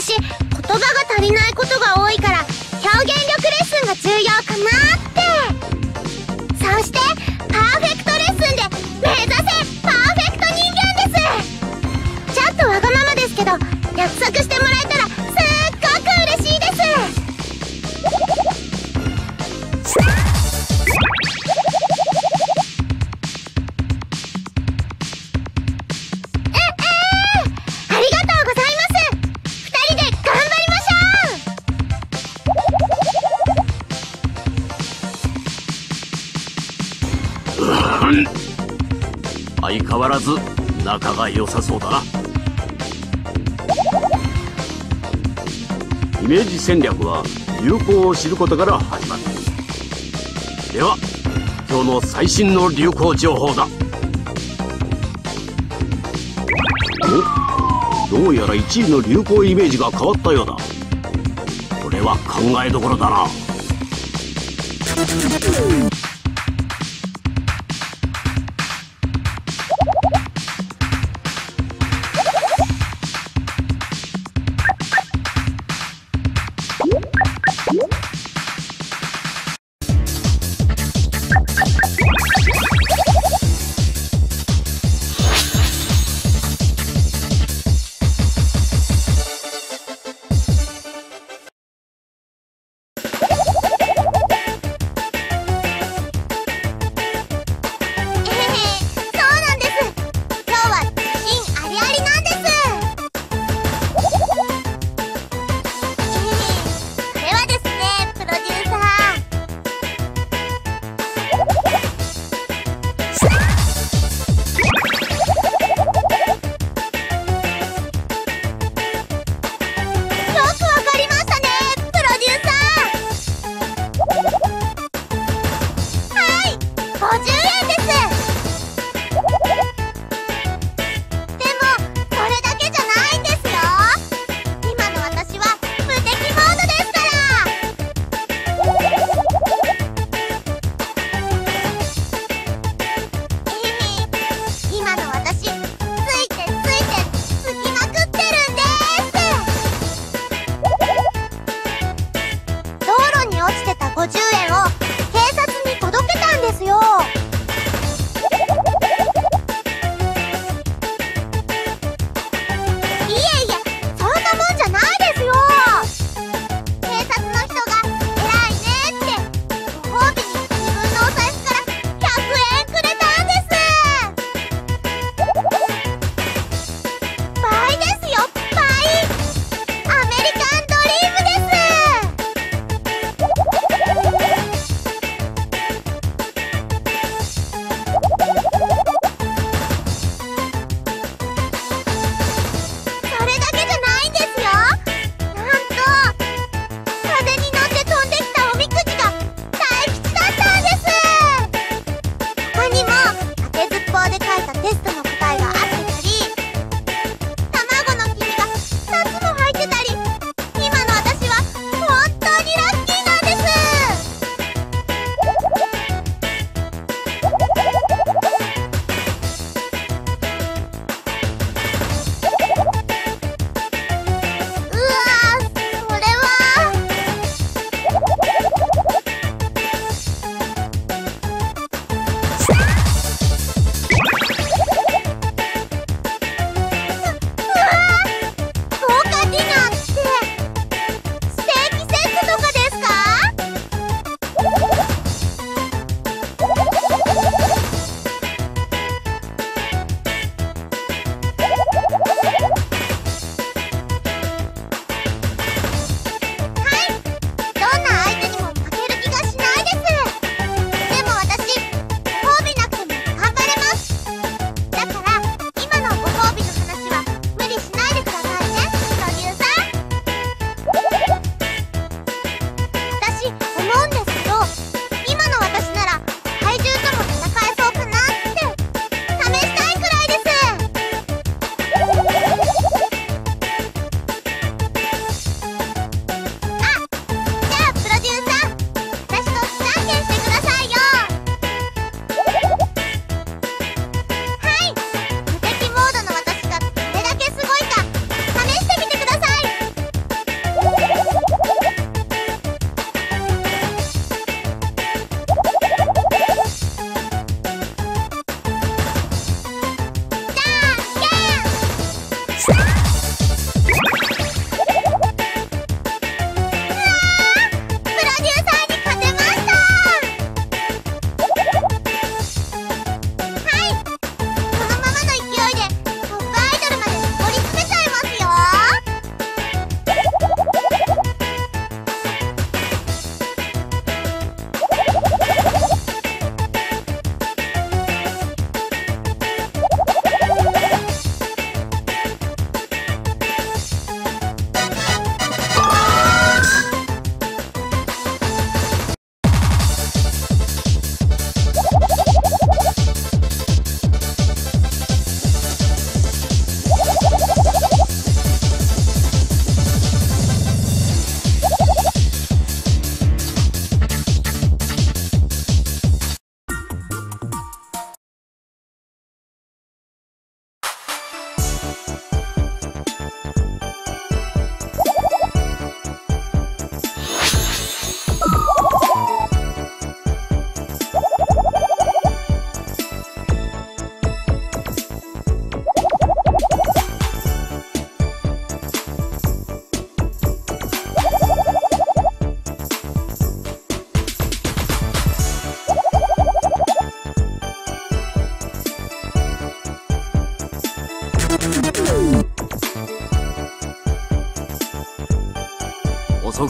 私言葉が足りないことが多いから表現力レッスンが重要かなって。そしてパーフェクトレッスンで目指せパーフェクト人間です。ちょっとわがままですけど約束して相変わらず仲が良さそうだな。イメージ戦略は流行を知ることから始まる。では今日の最新の流行情報だ。おどうやら1位の流行イメージが変わったようだ。これは考えどころだな。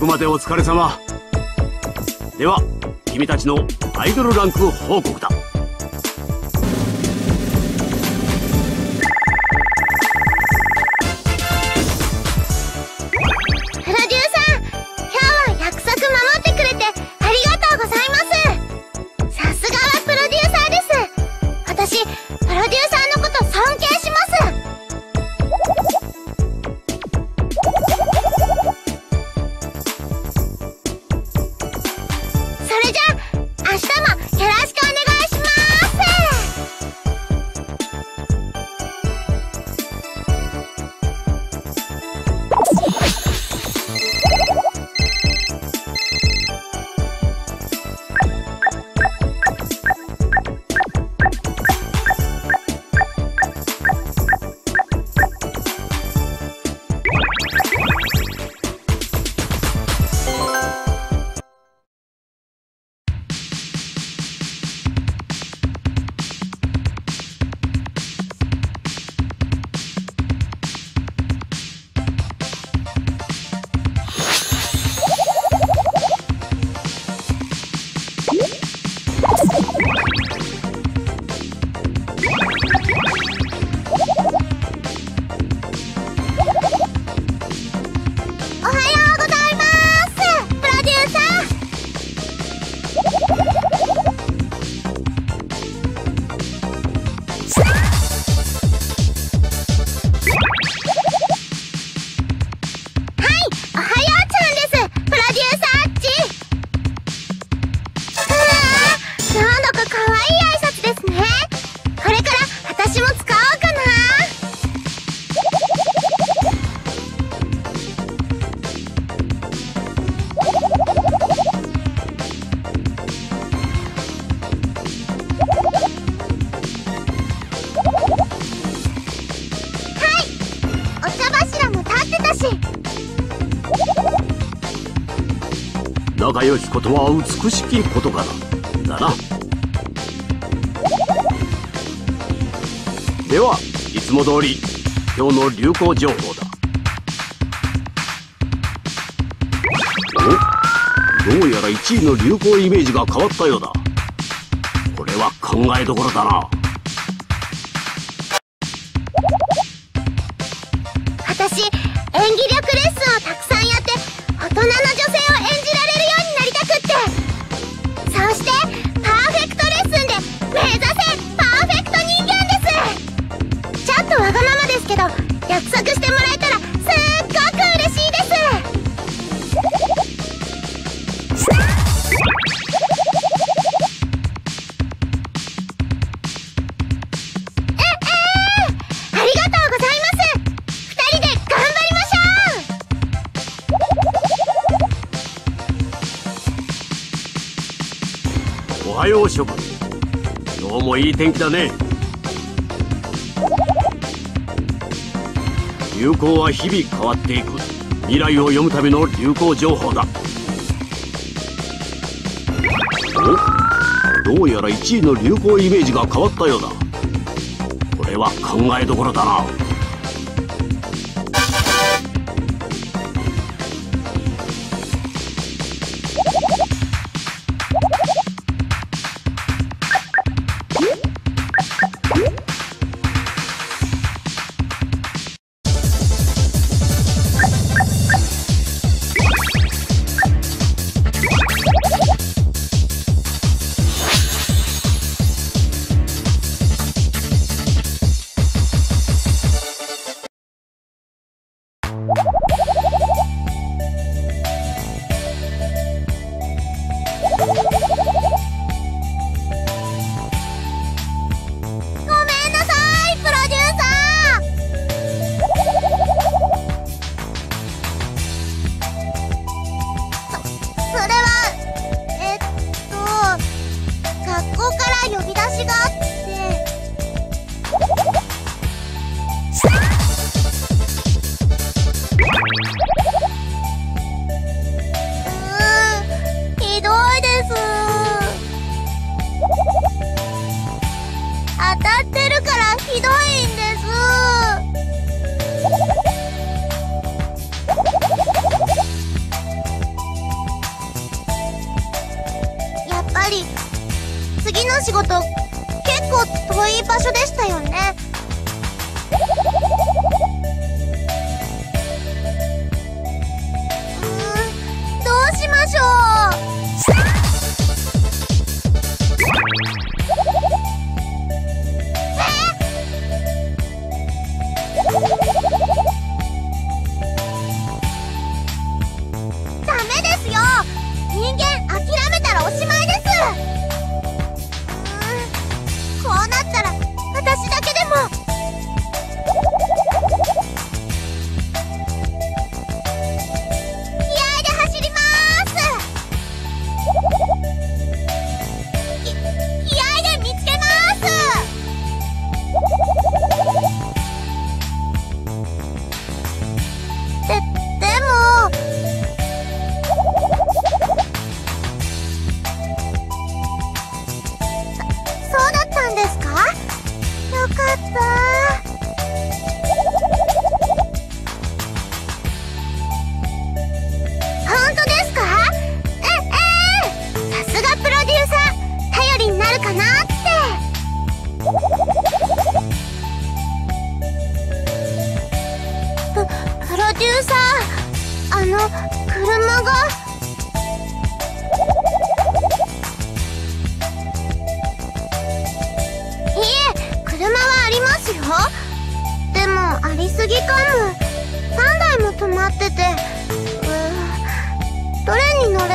遅くまでお疲れ様。では君たちのアイドルランク報告だ。仲良きことは美しきことかだだなではいつも通り今日の流行情報だ。おどうやら1位の流行イメージが変わったようだ。これは考えどころだな。はよう諸君今日もいい天気だね。流行は日々変わっていく。未来を読むための流行情報だ。お？どうやら1位の流行イメージが変わったようだ。これは考えどころだな。仕事結構遠い場所でしたよね。うん。どうしましょう。ダメですよ。人間諦めたらおしまいです。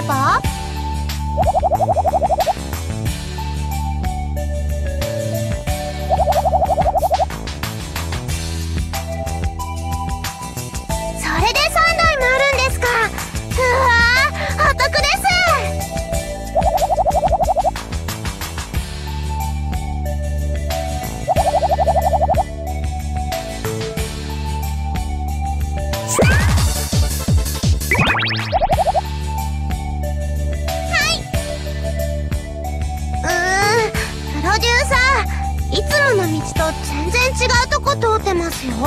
れば。今の道と全然違うとこ通ってますよそ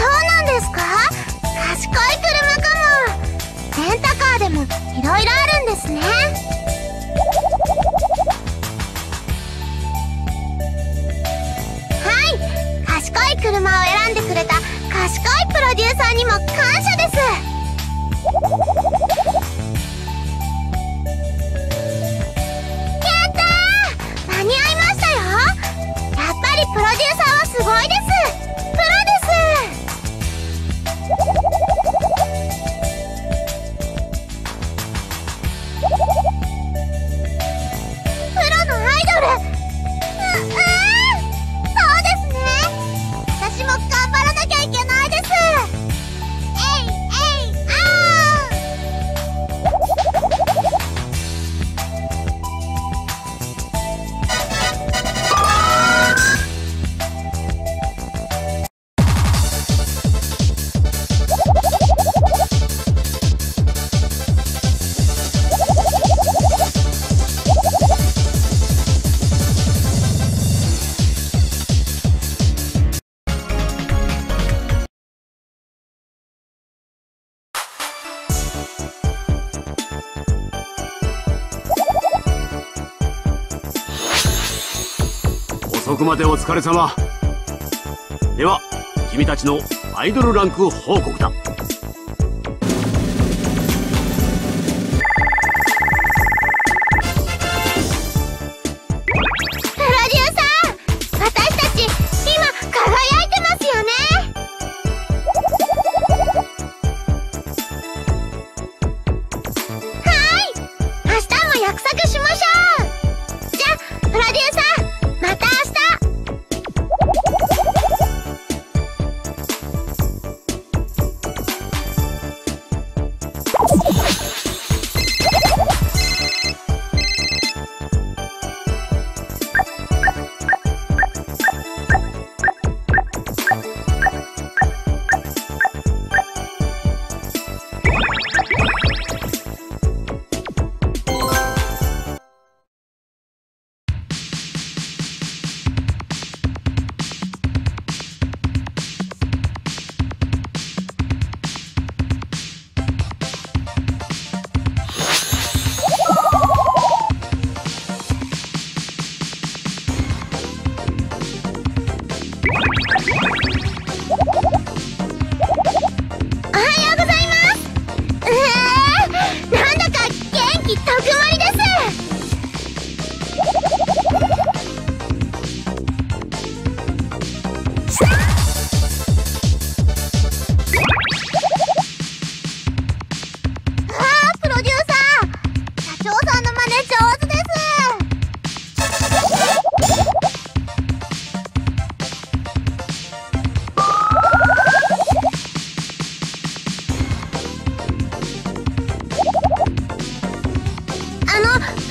うなんですか？賢い車かもレンタカーでもいろいろあるんですねはい。賢い車を選んでくれた賢いプロデューサーにも感謝です。こまでお疲れ様。では君たちのアイドルランク報告だ。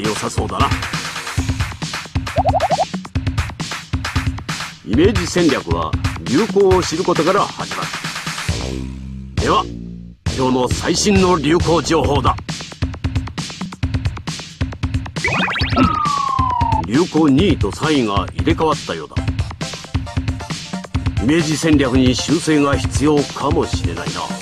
が良さそうだな。イメージ戦略は流行を知ることから始まる。では今日の最新の流行情報だ。流行2位と3位が入れ替わったようだ。イメージ戦略に修正が必要かもしれないな。